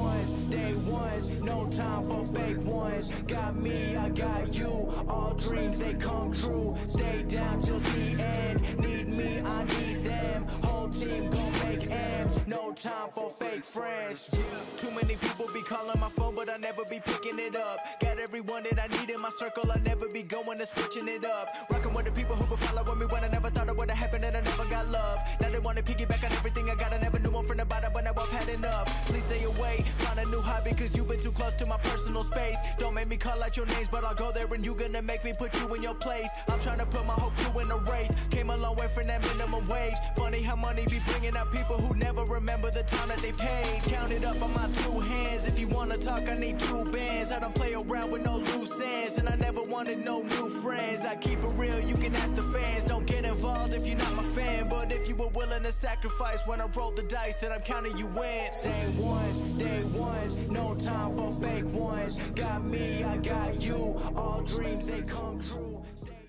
ones, day ones, no time for fake ones. Got me, I got you, all dreams they come true. Stay down till the end, need me, I need them. Whole team gon' make M's, no time for fake friends. Too many people be calling my phone, but I never be picking it up. Got everyone that I need in my circle, I never be going and switching it up. Rocking with the people who been following me when I never thought it would've happened and I never got love. Now they wanna piggyback on everything I got, I never knew I'm from the bottom, but now I've had enough. Please stay away, new hobby, cause you've been too close to my personal space. Don't make me call out your names, but I'll go there and you gonna make me put you in your place. I'm trying to put my whole crew in a wraith. Came a long way from that minimum wage. Funny how money be bringing out people who never remember the time that they paid. Count it up on my two hands. If you wanna talk, I need two bands. I don't play around with no loose ends, and I never wanted no new friends. I keep it real, you can ask the fans. Don't get involved if you're not my fan, but if you were willing to sacrifice when I roll the dice, then I'm counting you in. Day ones, day ones, no time for fake ones. Got me, I got you. All dreams they come true. Stay